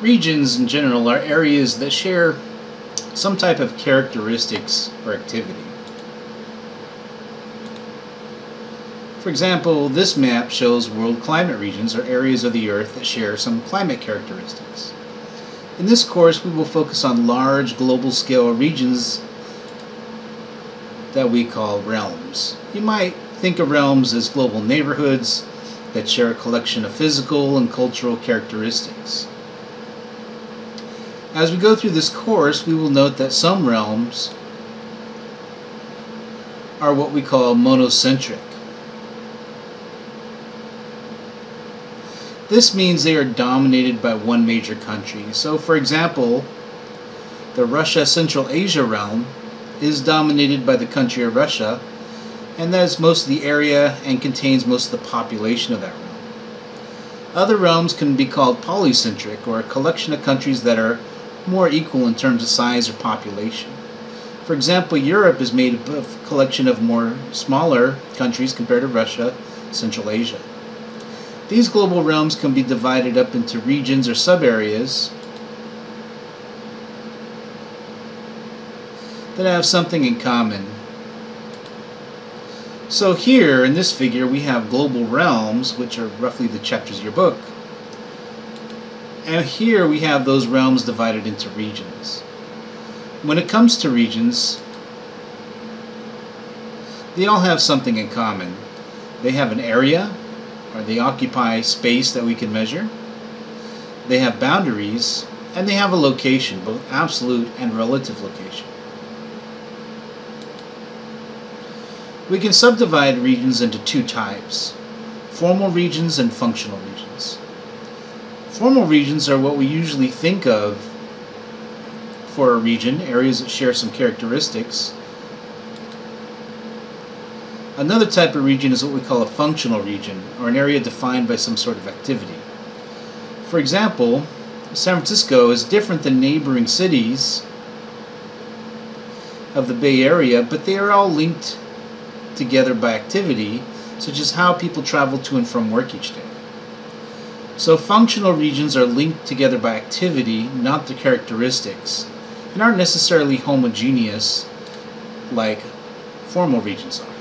regions in general are areas that share some type of characteristics or activity. For example, this map shows world climate regions or areas of the Earth that share some climate characteristics. In this course, we will focus on large global scale regions that we call realms. You might think of realms as global neighborhoods that share a collection of physical and cultural characteristics. As we go through this course, we will note that some realms are what we call monocentric. This means they are dominated by one major country. So, for example, the Russia Central Asia realm is dominated by the country of Russia, and that is most of the area and contains most of the population of that realm. Other realms can be called polycentric, or a collection of countries that are more equal in terms of size or population. For example, Europe is made up of a collection of more smaller countries compared to Russia, Central Asia. These global realms can be divided up into regions or sub-areas that have something in common. So here, in this figure, we have global realms, which are roughly the chapters of your book. And here we have those realms divided into regions. When it comes to regions, they all have something in common. They have an area, or they occupy space that we can measure. They have boundaries, and they have a location, both absolute and relative location. We can subdivide regions into two types, formal regions and functional regions. Formal regions are what we usually think of for a region, areas that share some characteristics. Another type of region is what we call a functional region, or an area defined by some sort of activity. For example, San Francisco is different than neighboring cities of the Bay Area, but they are all linked together by activity, such as how people travel to and from work each day. So functional regions are linked together by activity, not the characteristics, and aren't necessarily homogeneous like formal regions are.